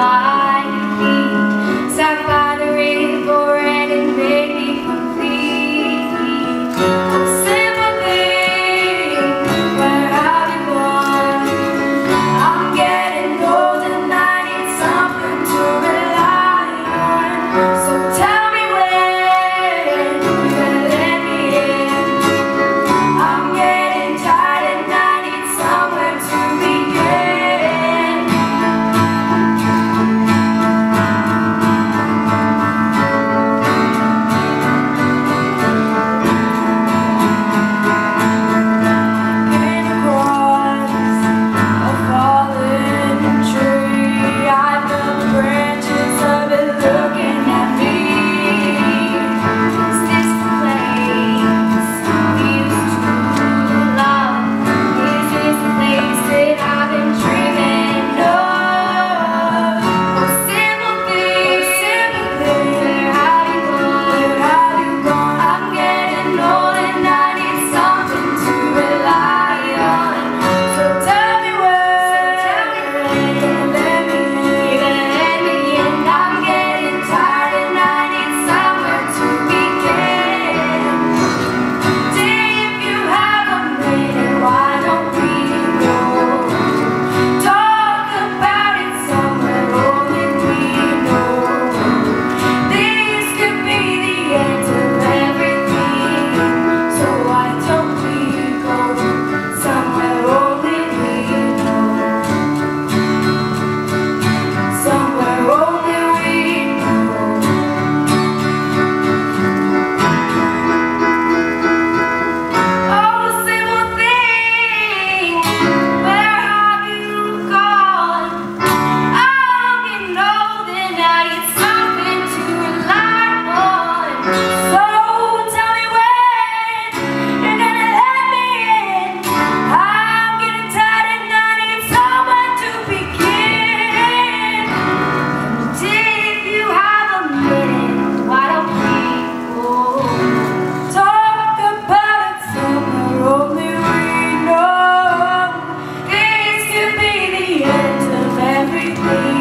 smile Thank you.